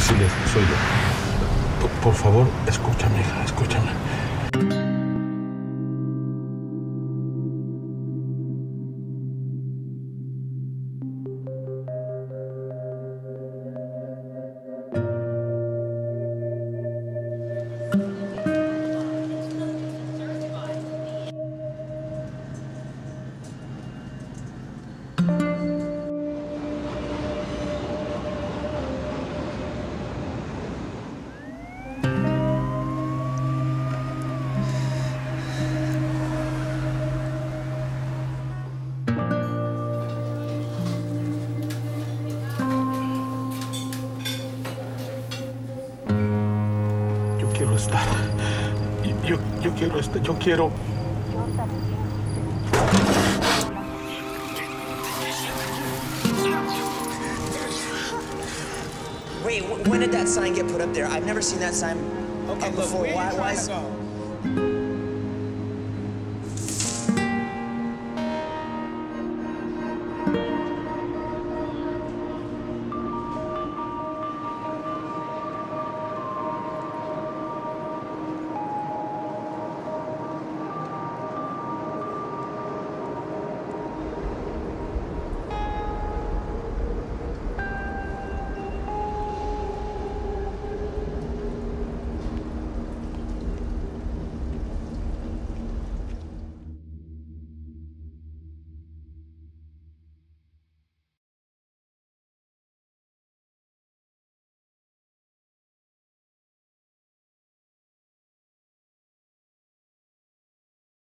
Soy yo. Por, por favor, escúchame, hija, escúchame. Estar. Yo, yo quiero estar. Yo quiero. Wait, when did that sign get put up there? I've never seen that sign Okay, up look, before. Why, why is- to go?